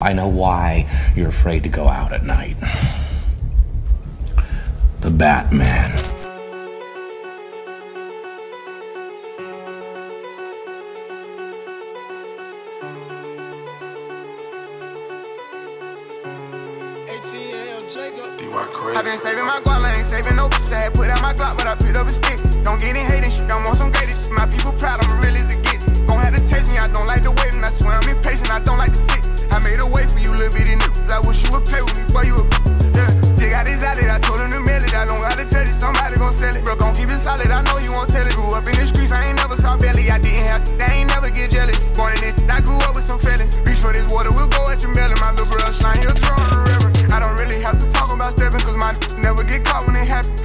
I know why you're afraid to go out at night. The Batman. I've been saving my guala, ain't saving no sad solid, I know you won't tell it. Grew up in the streets, I ain't never saw belly. I didn't have, they ain't never get jealous. Born in it, I grew up with some feelings. Reach for this water, we'll go at your melon. My little brush, shine, he'll throw in the river. I don't really have to talk about stepping, cause my never get caught when it happens.